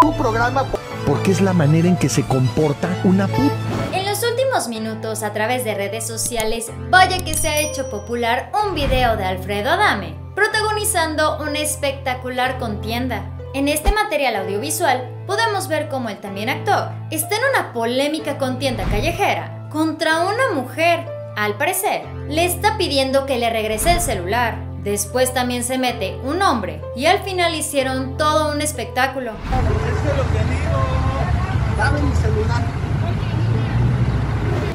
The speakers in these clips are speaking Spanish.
tu programa porque es la manera en que se comporta una puta. En los últimos minutos, a través de redes sociales, vaya que se ha hecho popular un video de Alfredo Adame, protagonizando una espectacular contienda. En este material audiovisual podemos ver cómo el también actor está en una polémica contienda callejera contra una mujer. Al parecer, le está pidiendo que le regrese el celular. Después también se mete un hombre y al final hicieron todo un espectáculo.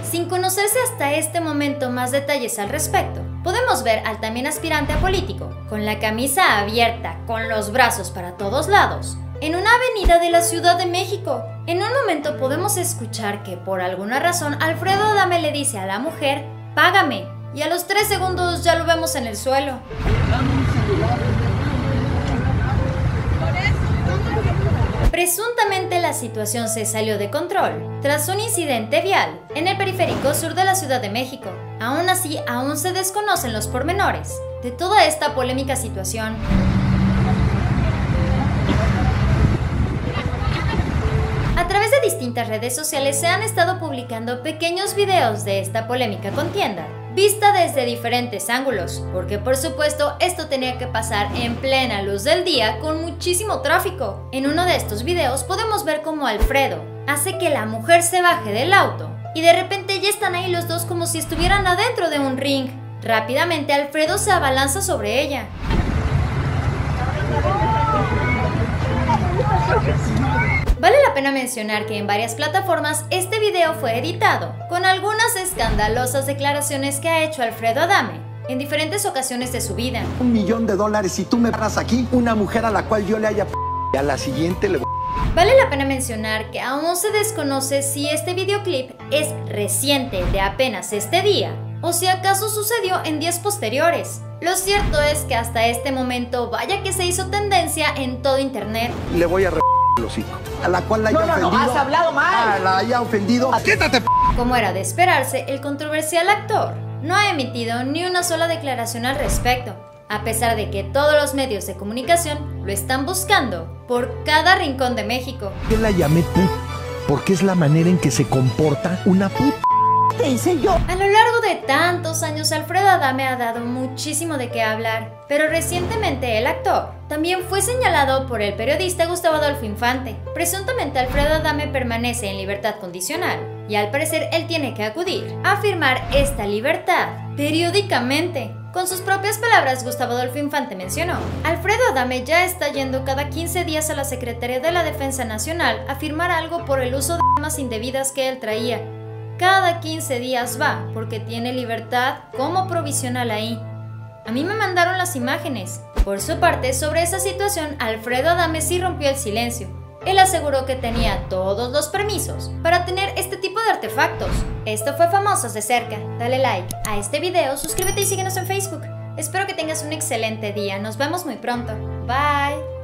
Sin conocerse hasta este momento más detalles al respecto, podemos ver al también aspirante a político, con la camisa abierta, con los brazos para todos lados, en una avenida de la Ciudad de México. En un momento podemos escuchar que por alguna razón Alfredo Adame le dice a la mujer, págame, y a los tres segundos ya lo vemos en el suelo. Presuntamente la situación se salió de control tras un incidente vial en el periférico sur de la Ciudad de México. Aún así, aún se desconocen los pormenores de toda esta polémica situación. A través de distintas redes sociales se han estado publicando pequeños videos de esta polémica contienda, vista desde diferentes ángulos, porque por supuesto esto tenía que pasar en plena luz del día con muchísimo tráfico. En uno de estos videos podemos ver cómo Alfredo hace que la mujer se baje del auto y de repente ya están ahí los dos como si estuvieran adentro de un ring. Rápidamente Alfredo se abalanza sobre ella. Vale la pena mencionar que en varias plataformas este video fue editado, con algunas escandalosas declaraciones que ha hecho Alfredo Adame en diferentes ocasiones de su vida. Un millón de dólares si tú me paras aquí, una mujer a la cual yo le haya y a la siguiente le Vale la pena mencionar que aún se desconoce si este videoclip es reciente de apenas este día o si acaso sucedió en días posteriores. Lo cierto es que hasta este momento vaya que se hizo tendencia en todo internet. Le voy a a la cual la haya ofendido. has hablado mal. A la haya ofendido. Quítate. Como era de esperarse, el controversial actor no ha emitido ni una sola declaración al respecto, a pesar de que todos los medios de comunicación lo están buscando por cada rincón de México. Yo la llamé put porque es la manera en que se comporta una puta. A lo largo de tantos años, Alfredo Adame ha dado muchísimo de qué hablar, pero recientemente el actor también fue señalado por el periodista Gustavo Adolfo Infante. Presuntamente Alfredo Adame permanece en libertad condicional y al parecer él tiene que acudir a firmar esta libertad periódicamente. Con sus propias palabras, Gustavo Adolfo Infante mencionó, Alfredo Adame ya está yendo cada 15 días a la Secretaría de la Defensa Nacional a firmar algo por el uso de armas indebidas que él traía cada 15 días va porque tiene libertad como provisional ahí. A mí me mandaron las imágenes. Por su parte, sobre esa situación, Alfredo Adame sí rompió el silencio. Él aseguró que tenía todos los permisos para tener este tipo de artefactos. Esto fue Famosos de cerca. Dale like a este video, suscríbete y síguenos en Facebook. Espero que tengas un excelente día. Nos vemos muy pronto. Bye.